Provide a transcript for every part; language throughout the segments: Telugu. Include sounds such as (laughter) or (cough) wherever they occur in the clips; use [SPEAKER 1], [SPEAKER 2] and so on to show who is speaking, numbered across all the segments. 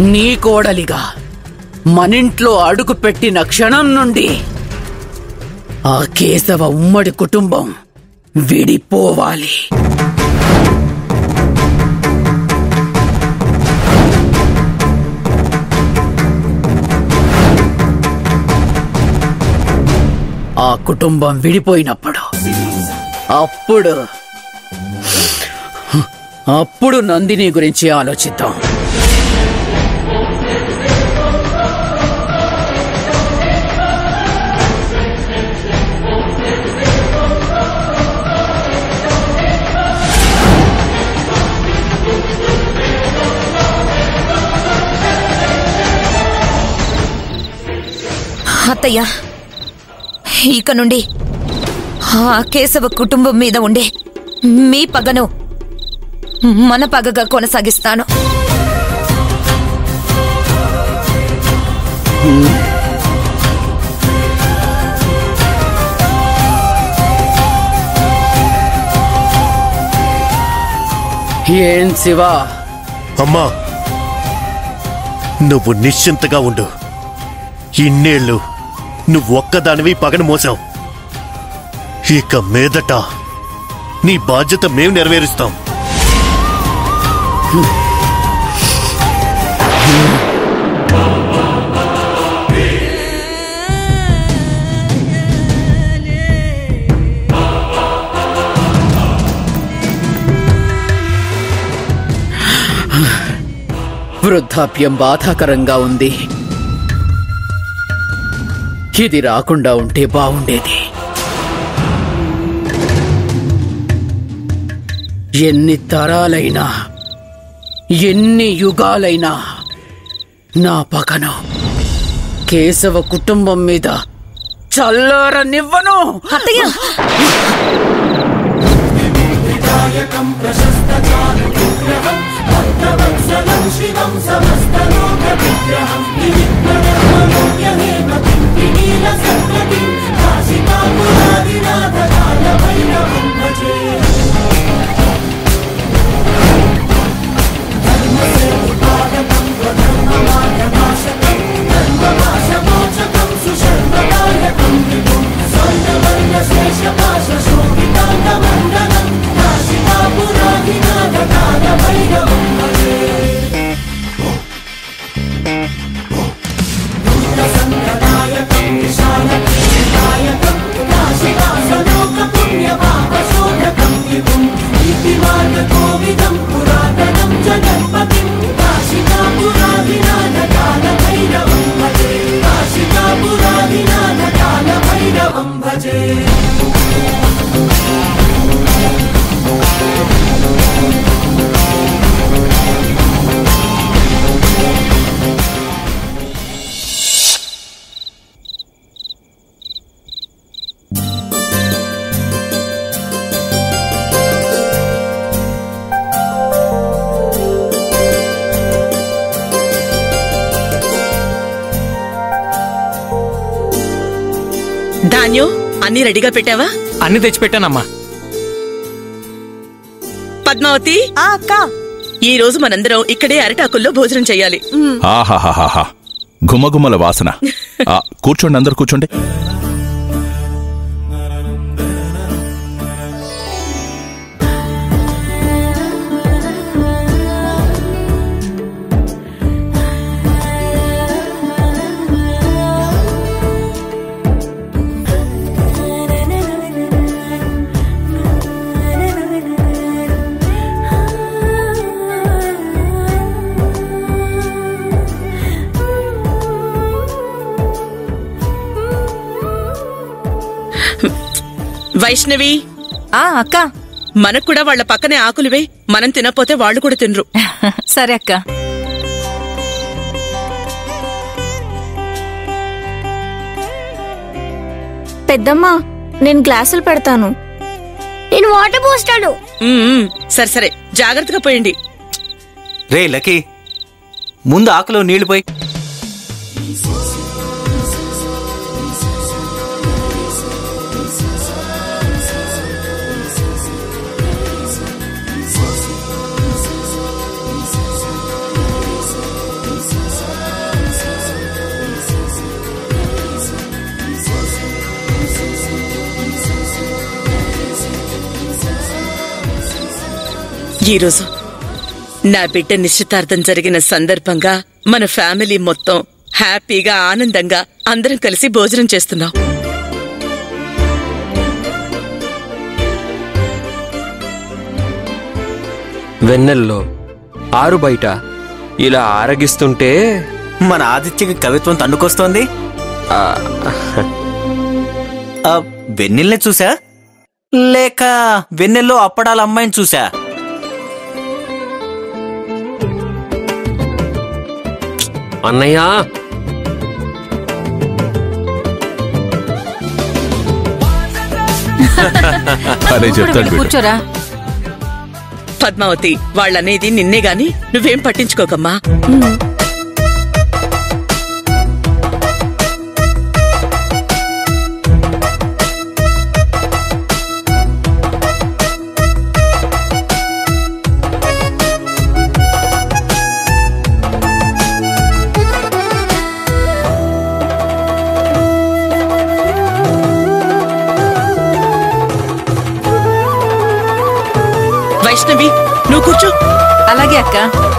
[SPEAKER 1] నీ కోడలిగా మనింట్లో అడుగు పెట్టిన క్షణం నుండి ఆ కేశవ ఉమ్మడి కుటుంబం విడిపోవాలి. ఆ కుటుంబం విడిపోయినప్పుడు అప్పుడు అప్పుడు నందిని గురించి ఆలోచిద్దాం.
[SPEAKER 2] అత్తయ్య ఇక నుండి ఆ కేశవ కుటుంబం మీద ఉండే మీ పగను మన పగగా కొనసాగిస్తాను.
[SPEAKER 1] ఏం శివా?
[SPEAKER 3] అమ్మా నువ్వు నిశ్చింతగా ఉండు. ఇన్నేళ్ళు నువ్వు ఒక్కదానివి పగను మోసావు. ఇక మీదట నీ బాధ్యత మేము నెరవేరుస్తాం.
[SPEAKER 1] వృద్ధాప్యం బాధాకరంగా ఉంది. ఇది రాకుండా ఉంటే బాగుండేది. ఎన్ని తరాలైనా ఎన్ని యుగాలైనా నా పకను కేశవ కుటుంబం మీద చల్లారనివ్వను!
[SPEAKER 2] నీల సంగతి కాశీ కాపురాది నాథ కాలమైన అత్తయ్య
[SPEAKER 4] ధాన్యం అన్ని రెడీగా పెట్టావా?
[SPEAKER 5] అన్ని తెచ్చిపెట్టానమ్మా.
[SPEAKER 4] పద్మావతి
[SPEAKER 6] ఆ అక్క.
[SPEAKER 4] ఈ రోజు మనందరం ఇక్కడే అరిటాకుల్లో భోజనం చేయాలి.
[SPEAKER 7] ఆహాహాహాహా. గుమగుమల వాసన. ఆ, కూర్చోండి అందరు కూర్చోండి.
[SPEAKER 4] వైష్ణవి.
[SPEAKER 2] ఆ అక్క.
[SPEAKER 4] మనకు కూడా వాళ్ళ పక్కనే ఆకులువే. మనం తినపోతే వాళ్ళు కూడా తినరు. (laughs)
[SPEAKER 2] సరే అక్క.
[SPEAKER 6] పెద్దమ్మా నేను గ్లాసులు పెడతాను. నేను వాటర్ పోస్తాడు
[SPEAKER 4] ఉమ్, సరే సరే. జాగ్రత్తగా పోయండి.
[SPEAKER 5] రే లక్కీ. ముందు ఆకులో నీళ్ళు పోయి.
[SPEAKER 4] ఈరోజు నా బిడ్డ నిశ్చితార్థం జరిగిన సందర్భంగా మన ఫ్యామిలీ మొత్తం హ్యాపీగా ఆనందంగా అందరం కలిసి భోజనం చేస్తున్నాం.
[SPEAKER 8] వెన్నెల్లో ఆరు బయట ఇలా ఆరగిస్తుంటే
[SPEAKER 5] మన ఆదిత్యకి కవిత్వం తన్నుకొస్తోంది.
[SPEAKER 8] ఆ,
[SPEAKER 5] వెన్నెల్ని చూసా లేక వెన్నెల్లో అప్పడాల అమ్మాయిని చూసా
[SPEAKER 8] అన్నయ్య?
[SPEAKER 7] అరే చెప్తాడు వీడు.
[SPEAKER 2] కూర్చోరా.
[SPEAKER 4] పద్మావతి వాళ్ళనేది నిన్నే గాని నువ్వేం పట్టించుకోకమ్మా.
[SPEAKER 2] అక్క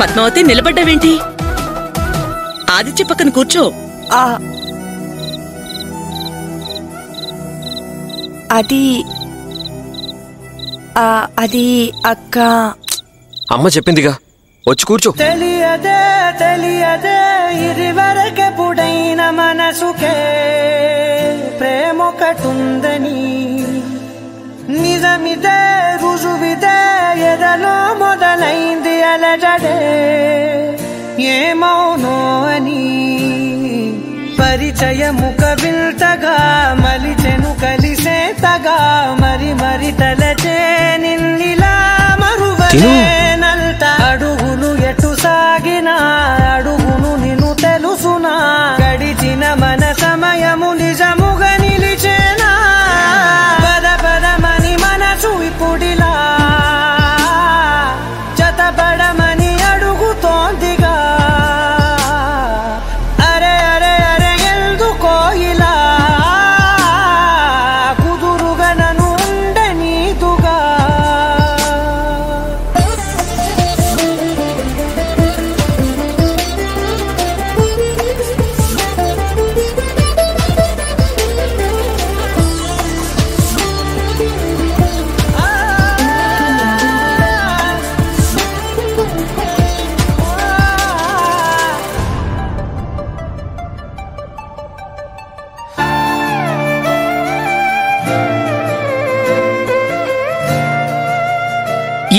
[SPEAKER 4] పద్మావతి నిలబడ్డావేంటి? ఆదిత్య పక్కన కూర్చో.
[SPEAKER 9] ఆ అది ఆ, అది అక్క.
[SPEAKER 8] అమ్మ చెప్పిందిగా. వచ్చి కూర్చో.
[SPEAKER 10] తెలియదే తెలియదే ఇదివరకెప్పుడైన మనసుకే ప్రేమొకటుందని. నిజమిదే రుజువిదే ఎదలో మొదలైంది అలజడే. ఏమౌనో అని పరిచయముక విల్తగా మలిచెను కలిసేతగా మరి మరి తలచే నిన్నిలా తిను. అడుగులు ఎటు సాగినా అడుగును నిన్ను తెలుసునా? గడిచిన మన సమయము నిజము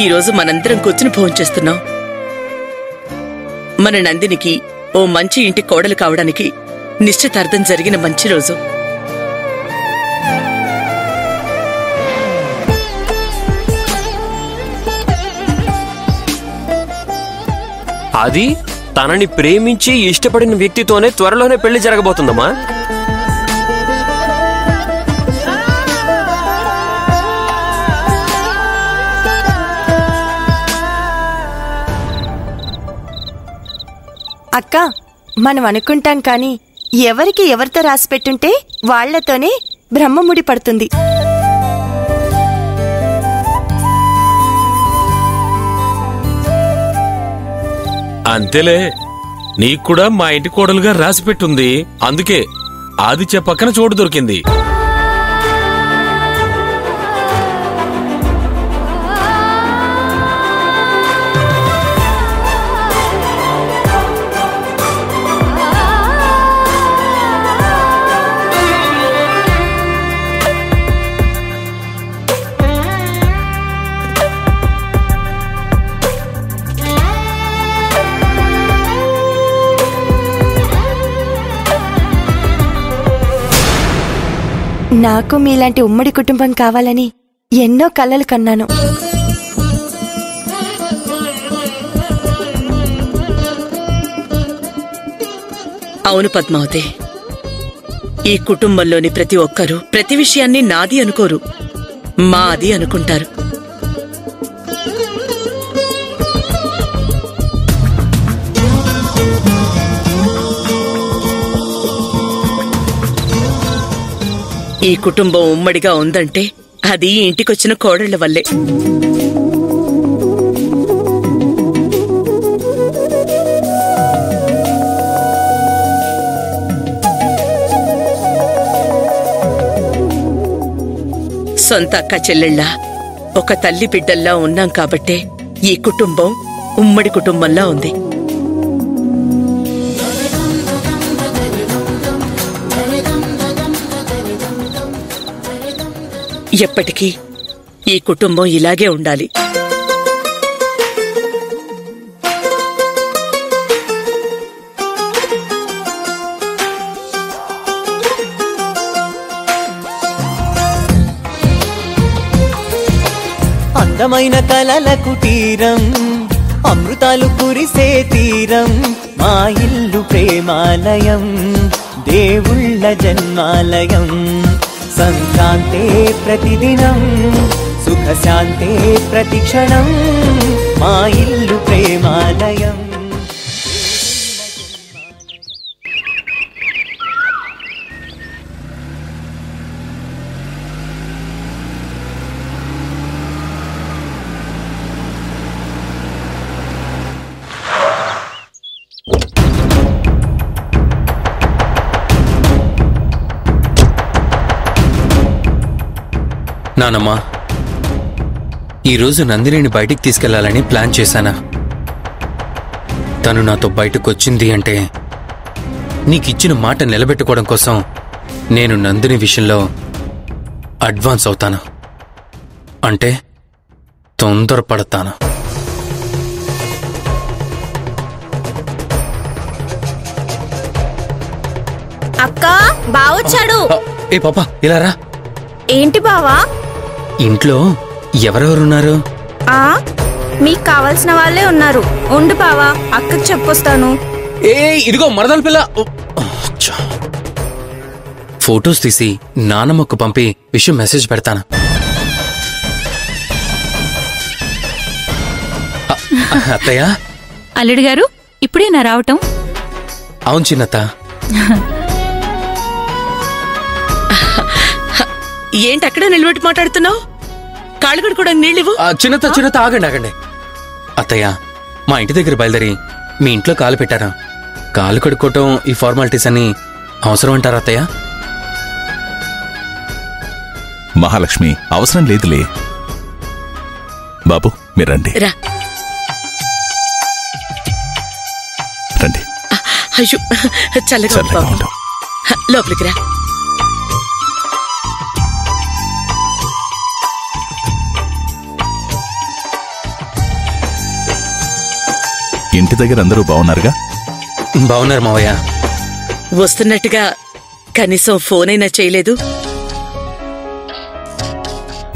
[SPEAKER 4] ఈ రోజు మనందరం కూర్చుని ఫోన్ చేస్తున్నాం. మన నందినికి ఓ మంచి ఇంటి కోడలు కావడానికి నిశ్చితార్థం జరిగిన మంచి రోజు.
[SPEAKER 8] అది తనని ప్రేమించి ఇష్టపడిన వ్యక్తితోనే త్వరలోనే పెళ్ళి జరగబోతుందమ్మా.
[SPEAKER 9] అక్క మనం అనుకుంటాం కానీ ఎవరికి ఎవరితో రాసి పెట్టుంటే వాళ్ళతోనే బ్రహ్మముడి పడుతుంది.
[SPEAKER 11] అంతేలే నీకు కూడా మా ఇంటి కోడలుగా రాసి పెట్టుంది అందుకే ఆదిత్య పక్కన చోటు దొరికింది.
[SPEAKER 9] నాకు మీలాంటి ఉమ్మడి కుటుంబం కావాలని ఎన్నో కలలు కన్నాను.
[SPEAKER 4] అవును పద్మావతి. ఈ కుటుంబంలోని ప్రతి ఒక్కరూ ప్రతి విషయాన్ని నాది అనుకోరు మాది అనుకుంటారు. ఈ కుటుంబం ఉమ్మడిగా ఉందంటే అది ఇంటికొచ్చిన కోడళ్ళ వల్లే. సొంత అక్క చెల్లెళ్ళ ఒక తల్లి బిడ్డల్లా ఉన్నాం కాబట్టే ఈ కుటుంబం ఉమ్మడి కుటుంబంలా ఉంది. ఎప్పటికీ ఈ కుటుంబం ఇలాగే ఉండాలి.
[SPEAKER 5] అందమైన కలల కుటీరం అమృతాలు కురిసే తీరం మా ఇల్లు ప్రేమాలయం దేవుళ్ళ జన్మాలయం. सङ्कान्ते प्रतिदिनं सुखशान्ते प्रतिक्षणं मा इल्लु प्रेमालयम्।
[SPEAKER 12] నానమ్మా ఈరోజు నందినిని బయటికి తీసుకెళ్ళాలని ప్లాన్ చేశానా? తను నాతో బయటకు వచ్చింది అంటే నీకిచ్చిన మాట నిలబెట్టుకోవడం కోసం నేను నందిని విషయంలో అడ్వాన్స్ అవుతాను? అంటే తొందరపడతాను?
[SPEAKER 6] అక్క బావొచ్చాడు.
[SPEAKER 12] ఏ పాప ఇలా రా.
[SPEAKER 6] ఏంటి బావా?
[SPEAKER 12] ఇంట్లో ఎవరెవరున్నారు?
[SPEAKER 6] ఆ మీకు కావాల్సిన వాళ్ళే ఉన్నారు. ఉండు బావా అక్కకి చెప్పొస్తాను.
[SPEAKER 12] ఏ ఇదిగో మరదల పిల్ల. ఫొటోస్ తీసి నానమ్మకు పంపి విషయం మెసేజ్ పెడతాను. అ- అత్తయ్య?
[SPEAKER 13] అల్లుడు గారు ఇప్పుడేనా రావటం.
[SPEAKER 12] అవును చిన్నత్త.
[SPEAKER 4] ఏంటి అక్కడే నిలబెట్టి మాట్లాడుతున్నావు? కాళ్ళు కడుకోవడం నీళ్ళివ్వు?
[SPEAKER 12] ఆ, చిన్నత్త చిన్నత్త ఆగండి ఆగండి. అత్తయ్య మా ఇంటి దగ్గర బయలుదేరి మీ ఇంట్లో కాలు పెట్టారా? కాలు కడుక్కోవటం ఈ ఫార్మాలిటీస్ అని అవసరం అంటారా అత్తయ్య?
[SPEAKER 7] మహాలక్ష్మి అవసరం లేదులే. బాబు మీరండి
[SPEAKER 4] రా.
[SPEAKER 7] రండి.
[SPEAKER 4] అయ్యో చల్లగా. లోపలికి రా.
[SPEAKER 7] ఇంటి దగ్గర అందరూ బాగున్నారుగా?
[SPEAKER 12] బాగున్నారు మావయ్య.
[SPEAKER 4] వస్తున్నట్టుగా కనీసం ఫోన్ అయినా చేయలేదు.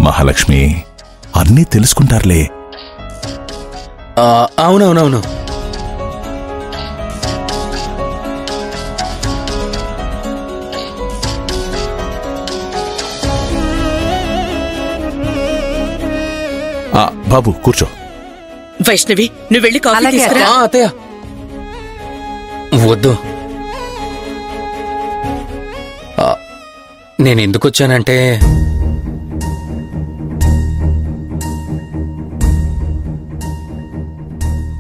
[SPEAKER 7] మహాలక్ష్మి అన్నీ తెలుసుకుంటారులే.
[SPEAKER 12] ఆ, అవునవునవును.
[SPEAKER 7] ఆ, బాబు కూర్చో.
[SPEAKER 4] వైష్ణవి నువ్వు వెళ్ళి కాఫీ
[SPEAKER 2] అలాగే
[SPEAKER 4] తీసుకురా.
[SPEAKER 12] ఆ, అత్తయ్య. వద్దు. ఆ, నేను ఎందుకు వచ్చానంటే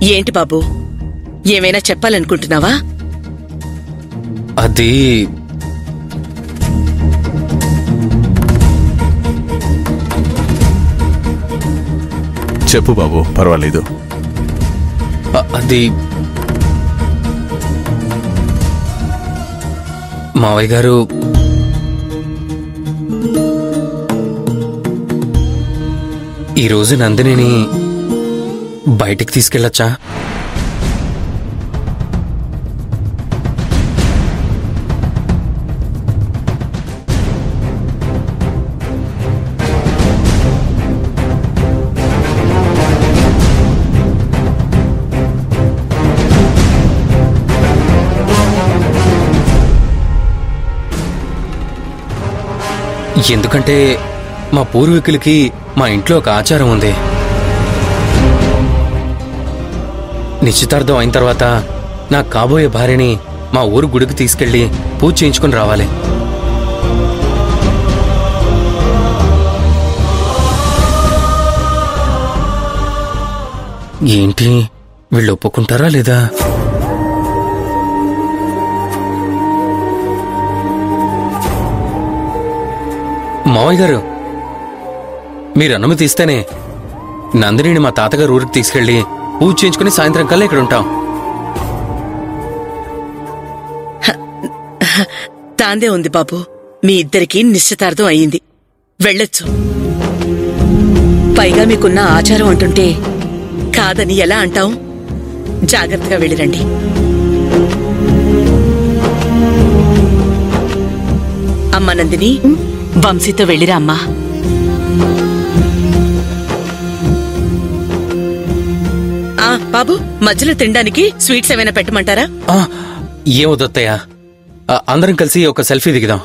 [SPEAKER 4] ఏంటి బాబు? ఏమైనా చెప్పాలనుకుంటున్నావా?
[SPEAKER 12] అది
[SPEAKER 7] చెప్పు బాబు. పర్వాలేదు.
[SPEAKER 12] అది మావయ్య గారు ఈరోజు నందినిని బయటికి తీసుకెళ్ళచ్చా? ఎందుకంటే మా పూర్వీకులకి మా ఇంట్లో ఒక ఆచారం ఉంది. నిశ్చితార్థం అయిన తర్వాత నా కాబోయే భార్యని మా ఊరు గుడికి తీసుకెళ్ళి పూజ చేయించుకుని రావాలి. ఏంటి? వీళ్ళు ఒప్పుకుంటారా లేదా? మావయ్య గారు మీరు అనుమతి ఇస్తేనే నందినిని మా తాతగారు ఊరికి తీసుకెళ్ళి పూజ చేయించుకుని సాయంత్రం కల్లా ఇక్కడ ఉంటాం.
[SPEAKER 4] తాందే ఉంది బాబు. మీ ఇద్దరికి నిశ్చితార్థం అయ్యింది. వెళ్ళొచ్చు. పైగా మీకున్న ఆచారం అంటుంటే కాదని ఎలా అంటాం? జాగ్రత్తగా వెళ్ళిరండి. అమ్మ నందిని వంశీతో వెళ్ళిరా అమ్మా. ఆ బాబు మధ్యలో తినడానికి స్వీట్స్ ఏమైనా పెట్టమంటారా?
[SPEAKER 12] ఆ, ఏం వద్దత్తయ్య ఆ, అందరం కలిసి ఒక సెల్ఫీ దిగుదాం.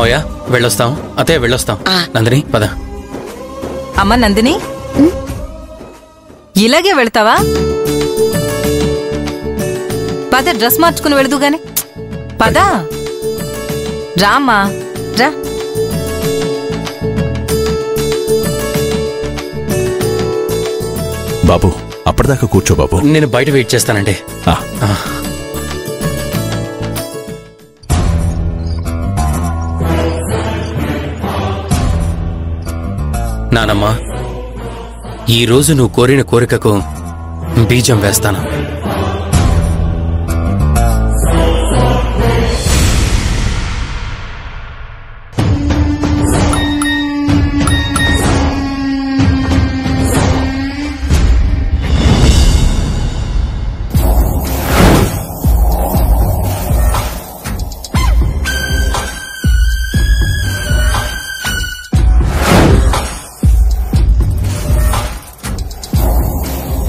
[SPEAKER 12] మావయ్య వెళ్ళొస్తాం. అత్తయ్య వెళ్ళొస్తాం. నందిని పద.
[SPEAKER 2] అమ్మ నందిని? ఇలాగే వెళ్తావా? పద డ్రెస్ మార్చుకుని వెళదు గాని. పద. రామ్మా. రా.
[SPEAKER 7] బాబు అప్పటిదాకా కూర్చో బాబు.
[SPEAKER 12] నేను బయట వెయిట్ చేస్తానండి. నానమ్మా ఈరోజు నువ్వు కోరిన కోరికకు బీజం వేస్తాను.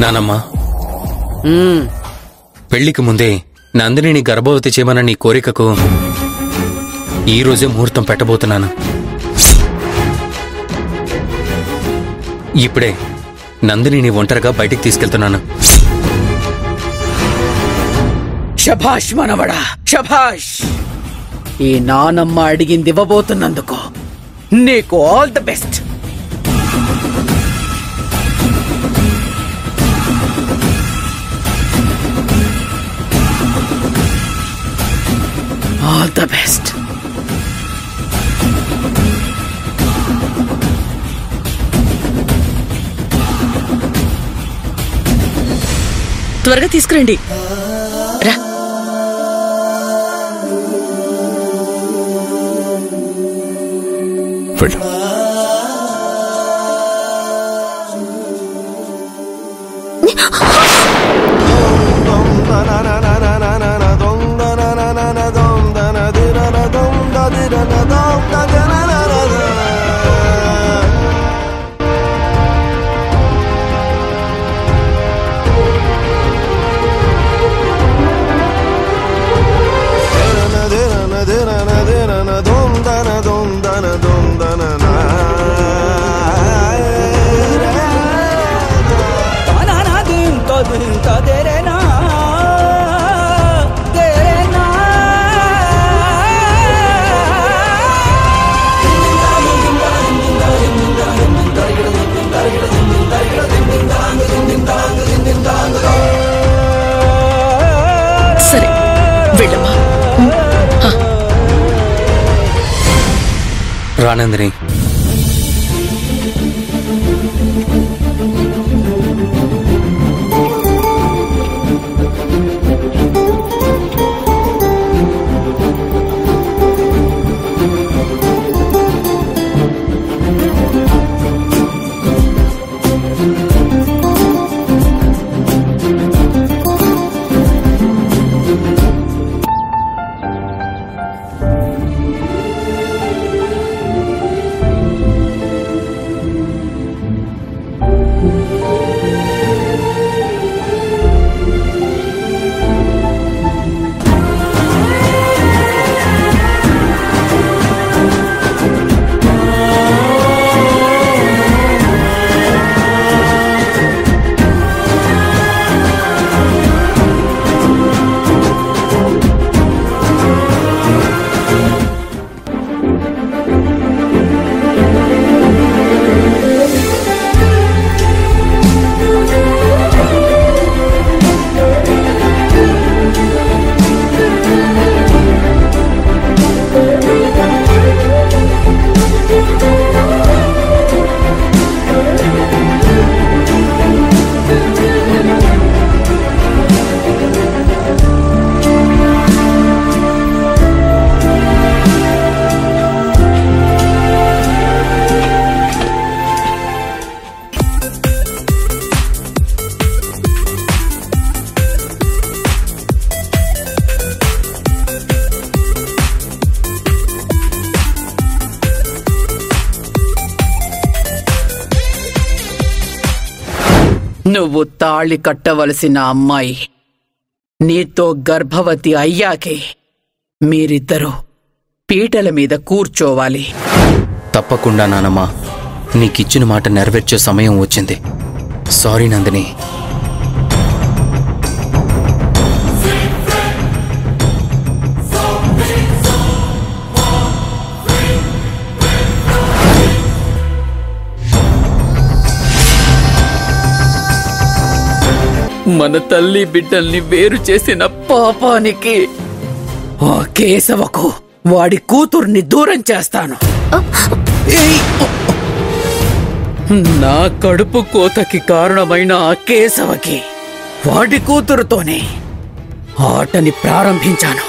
[SPEAKER 12] నానమ్మా.
[SPEAKER 1] మ్మ్.
[SPEAKER 12] పెళ్ళికి ముందే నందినిని గర్భవతి చేయమన్న నీ కోరికకు ఈ రోజే ముహూర్తం పెట్టబోతున్నాను. ఇప్పుడే నందినిని ఒంటరిగా బయటికి తీసుకెళ్తున్నాను.
[SPEAKER 1] శభాష్ మనవడా శభాష్! ఈ నానమ్మ అడిగింది ఇవ్వబోతున్నందుకు నీకు all the best all the best.
[SPEAKER 4] త్వరగా తీసుకురండి. రా.
[SPEAKER 7] వెళ్ళు.
[SPEAKER 12] ராணேந்திரி
[SPEAKER 1] నువ్వు తాళి కట్టవలసిన అమ్మాయి. నీతో గర్భవతి అయ్యాకే మీరిద్దరూ పీటల మీద కూర్చోవాలి.
[SPEAKER 12] తప్పకుండా నానమ్మా నీకిచ్చిన మాట నెరవేర్చే సమయం వచ్చింది. సారీ నందిని
[SPEAKER 1] మన తల్లి బిడ్డల్ని వేరు చేసిన పాపానికి ఆ కేశవకు వాడి కూతుర్ని దూరం చేస్తాను. నా కడుపు కోతకి కారణమైన ఆ కేశవకి వాడి కూతురుతోనే ఆటని ప్రారంభించాను.